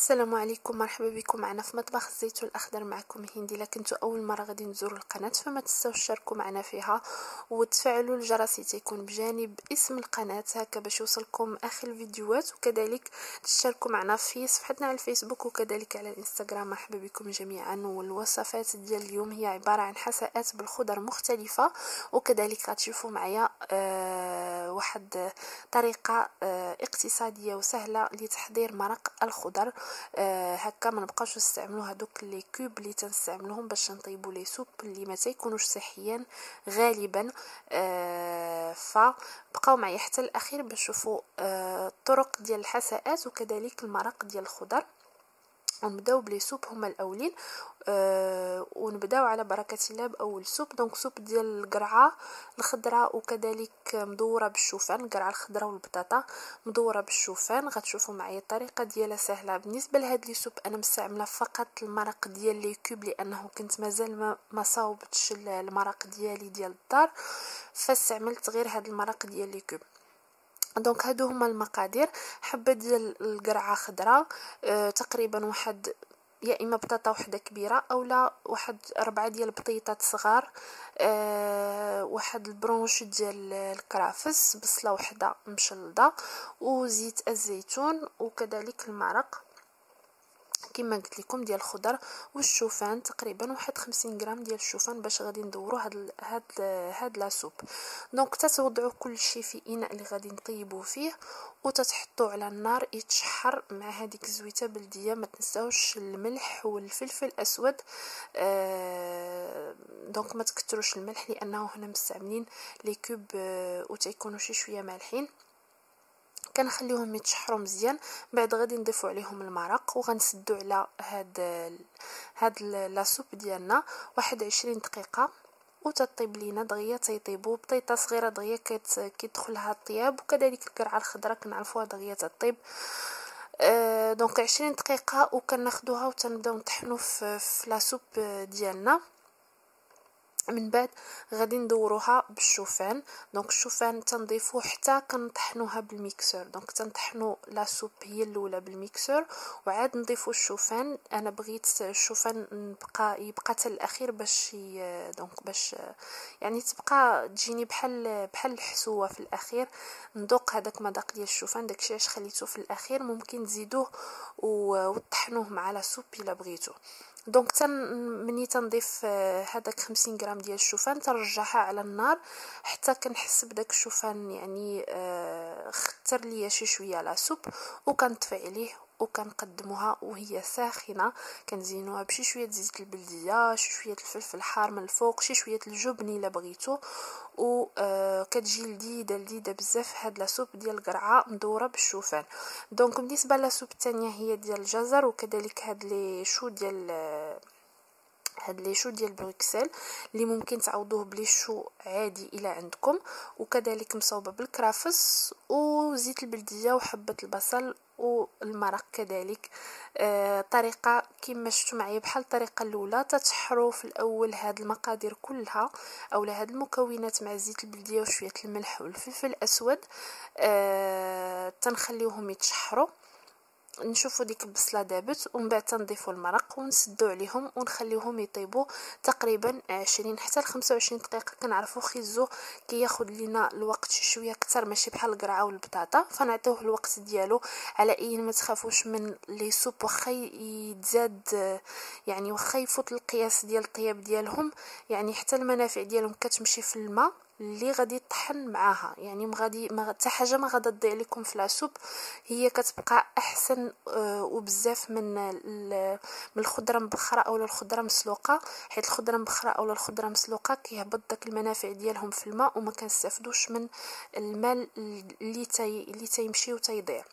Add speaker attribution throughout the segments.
Speaker 1: السلام عليكم مرحبا بكم. معنا في مطبخ الزيتون الاخضر معكم هندي. إلا كنتو أول مرة غادي تزوروا القناة فما تنساوش تشاركوا معنا فيها وتفعلوا الجرس تيكون بجانب اسم القناة. هكا باش يوصلكم آخر الفيديوهات. وكذلك تشاركوا معنا في صفحتنا على الفيسبوك وكذلك على الإنستغرام. مرحبا بكم جميعا. والوصفات ديال اليوم هي عبارة عن حساءات بالخضر مختلفة. وكذلك غتشوفوا معايا آه واحد طريقة آه اقتصادية وسهلة لتحضير مرق الخضر. آه هكا ما نبقاوش نستعملوا هذوك les cubes اللي تنستعملوهم باش نطيبوا les soupes اللي ما تيكونوش صحيين غالبا. آه فبقاو معايا حتى الأخير باش تشوفوا آه الطرق ديال الحساءات وكذلك المرق ديال الخضر. ونبداو ب les soupes هما الأولين آه ونبداو على بركة الله بأول soupe. donc soupe ديال القرعة الخضراء وكذلك مدورة بالشوفان القرعه الخضراء والبطاطا مدورة بالشوفان. غتشوفوا معايا الطريقة ديالها سهلة. بالنسبة لهاد les soupes أنا مستعملة فقط المرق ديال les cubes لأنه كنت مازال ما, ما صاوبتش المرق ديالي ديال الدار فاستعملت غير هاد المرق ديال les cubes donc هادو هما المقادير. حبة ديال القرعة خضراء أه تقريبا واحد يا إما بطاطا وحدة كبيرة اولا واحد اربعه ديال البطيطات صغار أه واحد ال branche ديال الكرافس بصلة وحدة مشلضة وزيت الزيتون وكذلك المرق. كما قلت لكم ديال الخضر والشوفان تقريبا واحد 50 غرام ديال الشوفان باش غادي ندورو هاد هاد هاد la soupe. donc تتوضعوا كل شيء في إناء اللي غادي نطيبوا فيه وتتحطوا على النار يتشحر مع هذيك الزويته بلدية. ما تنساوش الملح والفلفل الأسود. آه دونك ما تكثروش الملح لأنه هنا مستعملين لي كوب آه وتيكونوا شي شوية مالحين. كنخليهم يتشحروا مزيان بعد غادي نضيفوا عليهم المرق وغنسدوا على هاد هاد لاصوب ديالنا. واحد عشرين دقيقة وتطيب لينا دغيا تيطيبوا بطيطة صغيرة دغيا كيدخلها الطياب. وكذلك القرعة الخضراء كنعرفوها دغيا تطيب. أه donc عشرين دقيقة وكناخدوها وتنبداو نطحنوا في, في la soupe ديالنا. من بعد غادي ندوروها بالشوفان. donc الشوفان تنضيفو حتى كنطحنوها بال mixeur. donc تنطحنو la soupe هي الأولى بال mixeur. وعاد نضيفو الشوفان. أنا بغيت الشوفان نبقى يبقى حتى الأخير باش donc باش يعني تبقى تجيني بحال بحال الحسوة في الأخير. نذوق هذاك مذاق ديال الشوفان. داكشي علاش خليته في الأخير. ممكن تزيدوه وتطحنوه مع la soupe إلا بغيتو. donc تن مني تنضيف هذاك 50 غرام ديال الشوفان ترجعها على النار حتى كنحس بداك الشوفان يعني آه ختر ليا شي شوية la soupe وكنطفي عليه وكنقدموها وهي ساخنة. كنزينوها بشي شوية زيت البلدية شي شوية الفلفل الحار من الفوق شي شوية الجبن إلا بغيتو. و آه لذيذة لذيذة بزاف. هاد la soupe ديال القرعه مدورة بالشوفان. donc بالنسبة la soupe الثانية هي ديال الجزر وكذلك هاد les choux ديال آه هاد les choux ديال بروكسل اللي ممكن تعوضوه ب les choux عادي إلى عندكم وكذلك مصوبه بالكرافس وزيت البلدية وحبة البصل والمرق كذلك. آه طريقة كما شفتوا معايا بحال الطريقة الأولى تتشحروا في الأول هاد المقادير كلها اولا هاد المكونات مع زيت البلدية وشوية الملح والفلفل الأسود. آه تنخليوهم يتشحروا نشوفوا ديك البصلة دابت ومن بعد تنضيفوا المرق ونسدو عليهم ونخليوهم يطيبوا تقريبا 20 حتى ل 25 دقيقة. كنعرفوا خيزو كياخذ لينا الوقت شوية أكثر ماشي بحال القرعة والبطاطا. فنعطيوه الوقت ديالو على أي ما تخافوش من لي سوب واخا يتزاد يعني واخا يفوت القياس ديال الطياب ديالهم. يعني حتى المنافع ديالهم كتمشي في الماء. اللي غادي يطحن معاها. يعني ما غادي ما حتى حاجة ما غادا تضيع لكم في لاسوب هي كتبقى أحسن آه وبزاف من من الخضرة مبخرة اولا الخضرة مسلوقة. حيت الخضرة مبخرة اولا الخضرة مسلوقة كيهبط داك المنافع ديالهم في الماء وما كنستافدوش من الماء اللي تي اللي تيمشي وتيضيع.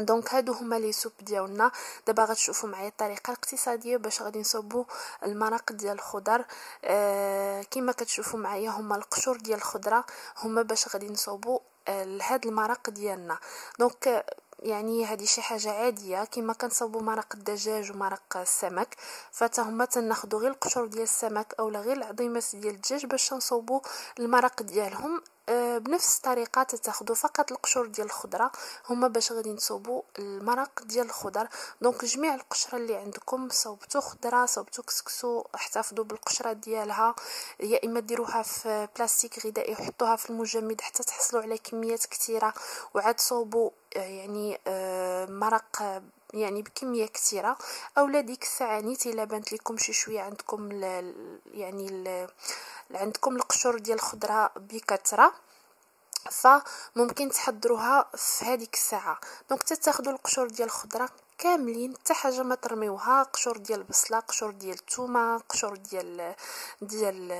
Speaker 1: donc هادو هما les soupes ديالنا. دابا غتشوفوا معايا الطريقة الاقتصادية باش غادي نصوبوا المرق ديال الخضر. آه كما كتشوفوا معايا هما القشور ديال الخضرة هما باش غادي نصوبوا لهاد المرق ديالنا. donc يعني هذه شي حاجة عادية. كما كنصاوبوا مرق الدجاج ومرق السمك حتى هما تناخذوا غير القشور ديال السمك أولا غير العظيمات ديال الدجاج باش نصوبوا المرق ديالهم. آه، بنفس الطريقة تاخذوا فقط القشور ديال الخضرة هما باش غادي نصوبوا المرق ديال الخضر. donc جميع القشرة اللي عندكم صوبتوا خضرة صوبتوا كسكسو احتفظوا بالقشرة ديالها. يا إما ديروها في بلاستيك غذائي وحطوها في المجمد حتى تحصلوا على كميات كثيرة. وعاد صوبوا آه، يعني آه، مرق يعني بكمية كثيرة. اولا ديك الساعة نيت إلا بانت لكم شي شوية عندكم ل يعني ل عندكم القشور ديال الخضرة بكثرة. فممكن تحضروها في هذيك الساعة. دونك تاخذوا القشور ديال الخضرة. كاملين حتى حاجة ما ترميوها. قشور ديال البصله قشور ديال الثومه قشور ديال ديال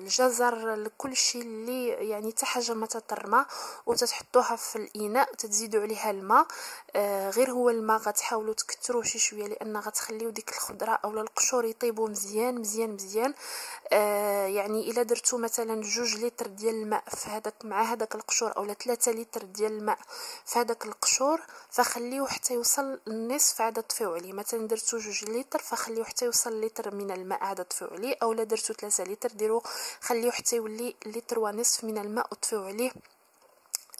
Speaker 1: الجزر كل شيء اللي يعني حتى حاجة ما تترمى وتتحطوها في الإناء تزيدوا عليها الماء. آه غير هو الماء غتحاولوا تكثروه شي شوية لأن غتخليو ديك الخضرة اولا القشور يطيبوا مزيان مزيان مزيان. آه يعني إلا درتو مثلا جوج لتر ديال الماء في هذاك مع هذاك القشور اولا 3 لتر ديال الماء في هذاك القشور فخليوه حتى يوصل النصف عاد طفيو عليه مثلا درتو جوج لتر فخليوه حتى يوصل لتر من الماء عاد طفيو عليه اولا درتو 3 لتر ديرو خليوه حتى يولي لتر ونصف من الماء وطفيو عليه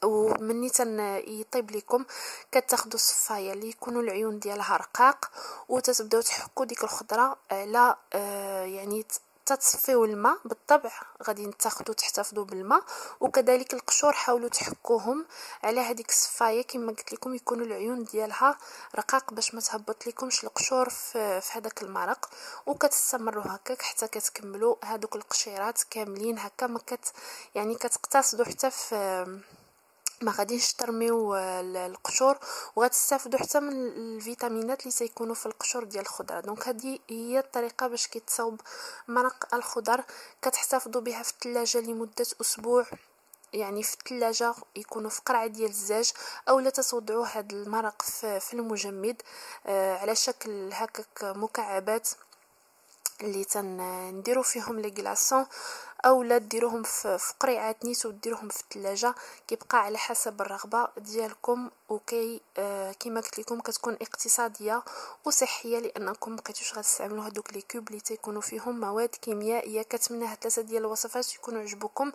Speaker 1: ومني تن يطيب لكم كتاخذوا الصفايه اللي يكونوا العيون ديالها رقاق وتتبداو تحكوا ديك الخضرة على آه يعني تتصفيو الماء بالطبع غادي تاخذوا تحتفظوا بالماء وكذلك القشور حاولوا تحكوهم على هذيك الصفاية. كما قلت لكم يكونوا العيون ديالها رقاق باش ما تهبط لكمش القشور في, في هذاك المرق وكتستمروا هكاك حتى كتكملوا هذوك القشيرات كاملين هكا. ما كت يعني كتقتصدوا حتى في ما غاديش ترميو القشور وغتستافدوا حتى من الفيتامينات اللي تيكونوا في القشور ديال الخضرة. donc هذه هي الطريقة باش كيتصاوب مرق الخضر. كتحتفظوا بها في الثلاجه لمدة أسبوع. يعني في الثلاجه يكونوا في قرعة ديال الزاج اولا تصودعوا هذا المرق في المجمد آه على شكل هكاك مكعبات اللي تنديروا فيهم les glaçons. اولا ديروهم في قريعات نيت وديروهم في الثلاجه كيبقى على حسب الرغبة ديالكم وكي آه كما قلت لكم كتكون اقتصادية وصحية لأنكم مبقيتوش غتستعملوا هذوك les cubes اللي تيكونوا فيهم مواد كيميائيه كتمنى هاد ثلاثة ديال الوصفات يكونوا عجبوكم.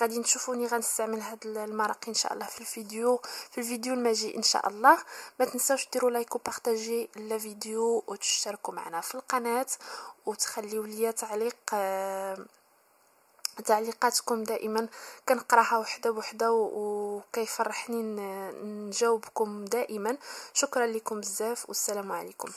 Speaker 1: غادي تشوفوني غنستعمل هاد المرق إن شاء الله في الفيديو. في الفيديو الماجي إن شاء الله. ما تنساوش ديروا like و partagez الفيديو وتشتركوا معنا في القناة وتخليوا لي تعليق آه تعليقاتكم دائما. كنقراها وحدة بوحدة وكيفرحني نجاوبكم دائما. شكرا لكم بزاف والسلام عليكم.